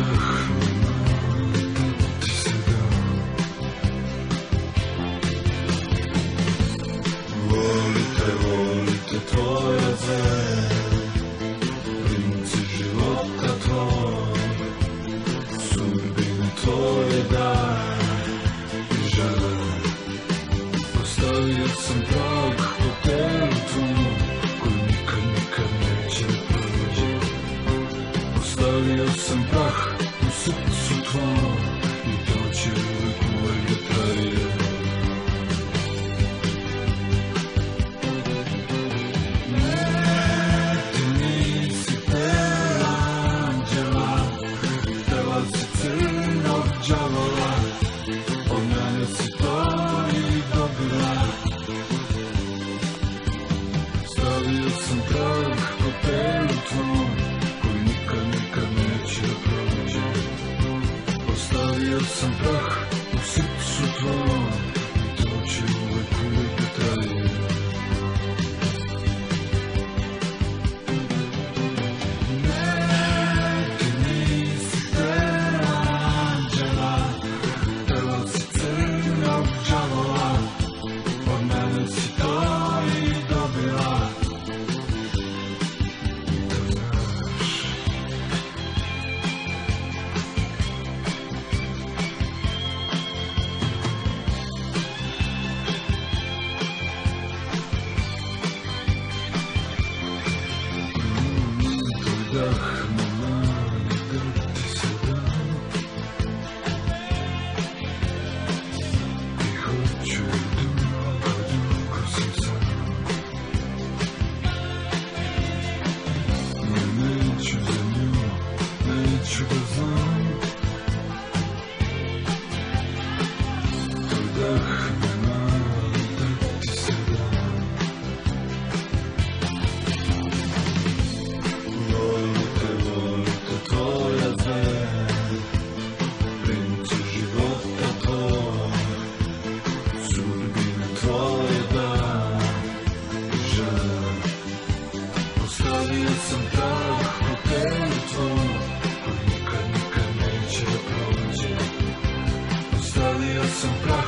вздох. Volite, volite tvoja zemlja Оставит сам прав. some some blood.